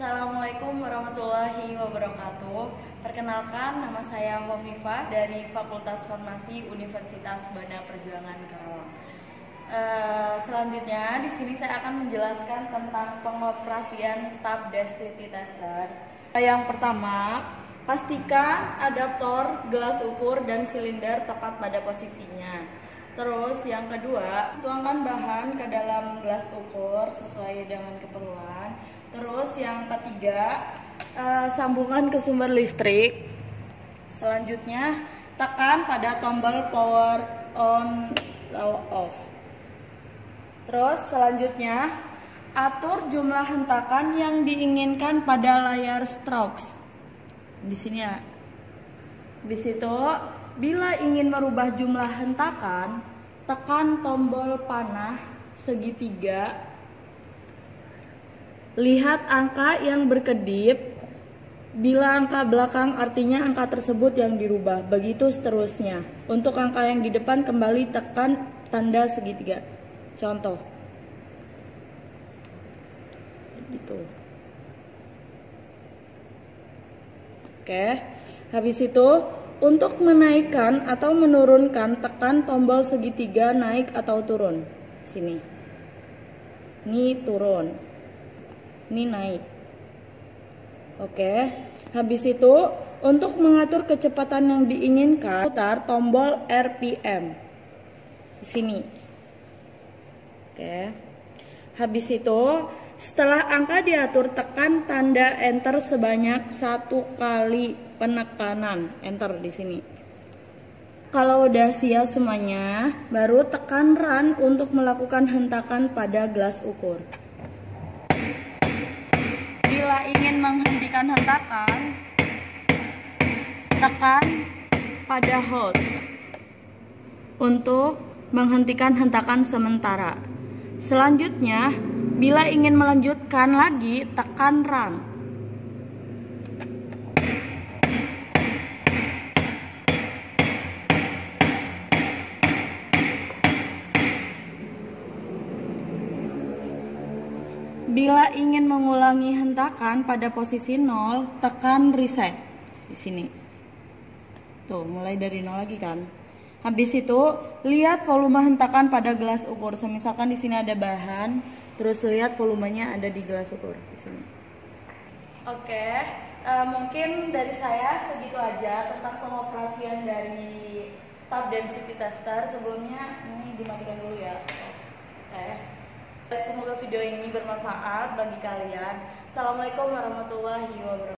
Assalamualaikum warahmatullahi wabarakatuh. Perkenalkan, nama saya Hovifa dari Fakultas Farmasi Universitas Banda Perjuangan Karawang. Uh, selanjutnya, di sini saya akan menjelaskan tentang pengoperasian tab density tester. Yang pertama, pastikan adaptor gelas ukur dan silinder tepat pada posisinya. Terus yang kedua, tuangkan bahan ke dalam gelas ukur sesuai dengan keperluan. Terus yang ketiga, uh, sambungan ke sumber listrik. Selanjutnya, tekan pada tombol power on atau off. Terus selanjutnya, atur jumlah hentakan yang diinginkan pada layar strokes. Di sini ya. Di situ, bila ingin merubah jumlah hentakan, tekan tombol panah segitiga Lihat angka yang berkedip. Bila angka belakang artinya angka tersebut yang dirubah. Begitu seterusnya. Untuk angka yang di depan kembali tekan tanda segitiga. Contoh. Gitu. Oke. Habis itu untuk menaikkan atau menurunkan tekan tombol segitiga naik atau turun. Sini. Ini turun ini naik. Oke, habis itu untuk mengatur kecepatan yang diinginkan, putar tombol RPM sini. Oke, habis itu setelah angka diatur, tekan tanda enter sebanyak satu kali penekanan enter di sini. Kalau udah siap semuanya, baru tekan run untuk melakukan hentakan pada gelas ukur bila ingin menghentikan hentakan, tekan pada hold untuk menghentikan hentakan sementara. Selanjutnya, bila ingin melanjutkan lagi, tekan run. Bila ingin mengulangi hentakan pada posisi 0, tekan reset di sini. Tuh, mulai dari 0 lagi kan. Habis itu, lihat volume hentakan pada gelas ukur. Misalkan di sini ada bahan, terus lihat volumenya ada di gelas ukur di sini. Oke, uh, mungkin dari saya segitu aja tentang pengoperasian dari tab density tester. Sebelumnya ini dimatikan dulu ya. Oke. Semoga video ini bermanfaat bagi kalian. Assalamualaikum warahmatullahi wabarakatuh.